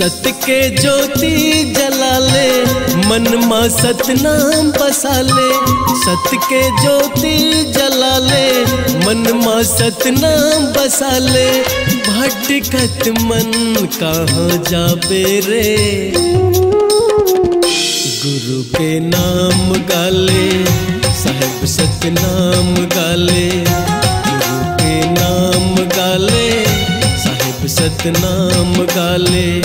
सत्य के ज्योति जला ले, मन मा सतनाम बसा ले। सत्य के ज्योति जला ले, मन मा सतनाम बसा ले। भटकत मन कहाँ जाबे रे? गुरु के नाम गाले, साहेब सतनाम गाले। सतनाम गाले।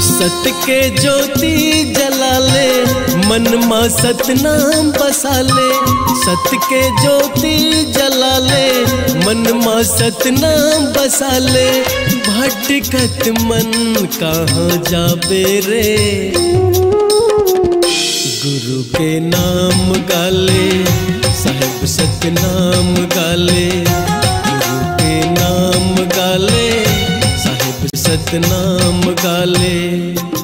सत के ज्योति जला ले मन मा सतनाम बसा ले सत्य के ज्योति जला ले मन मा सतनाम बसा ले भटकत मन कहाँ जाबे रे? गुरु के नाम गाले, साहेब सतनाम गाले। सतनाम गाले।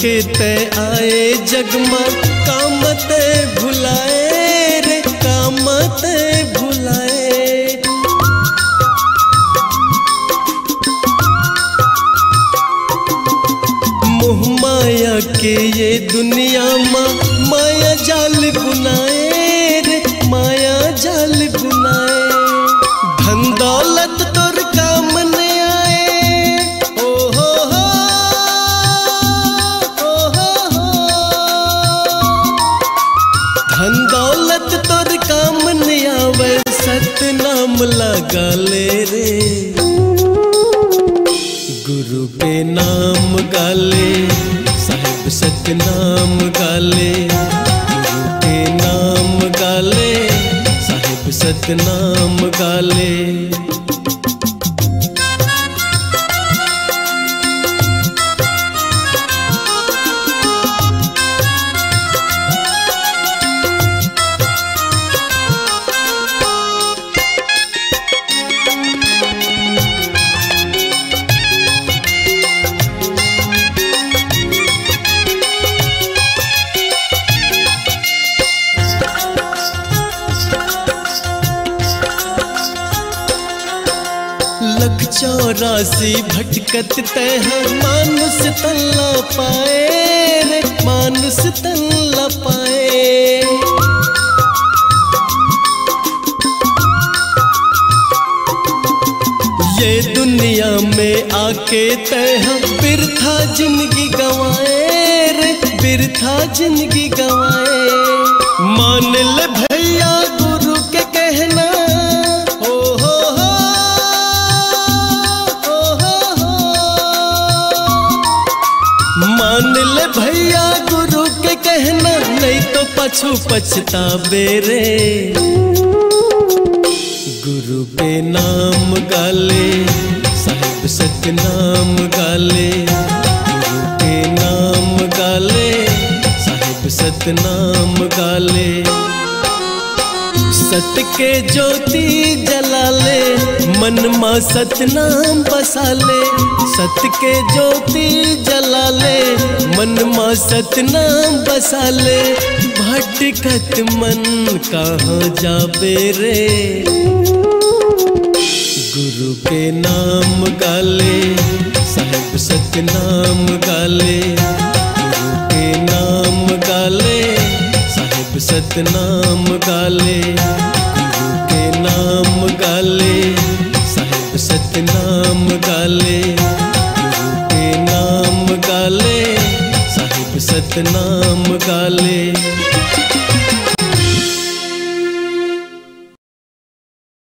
तय आए जगमा काम ते भुलाए रे काम ते भुलाए। मोह माया के ये दुनिया मा, माया जाल बुनाए। नाम लगा ले रे। गुरु के नाम गाले, साहेब सतनाम गाले। गुरु के नाम गाले, साहेब सतनाम गाले। चौरासी भटकत तह मानुस तल्ला पाए रे मानुस तल्ला पाए। ये दुनिया में आके तह बिरथा ज़िंदगी गवाए रे, बिरथा ज़िंदगी गवाए। मान ले मान ले भैया, गुरु के कहना, नहीं तो पछु पछता बेरे। गुरु के नाम गाले, साहेब सतनाम गाले। गुरु के नाम गाले, साहेब सतनाम गाले। सत्य के ज्योति जला ले, मन मा सतनाम बसा ले। सत्य के ज्योति जला ले, मन मा सतनाम बसा ले। भटकत मन कहाँ जाबे रे? गुरु के नाम गाले, साहेब सतनाम गाले। सतनाम गाले, गुरु के नाम गाले, साहेब सतनाम गाले, गुरु के नाम गाले, साहेब सतनाम गाले।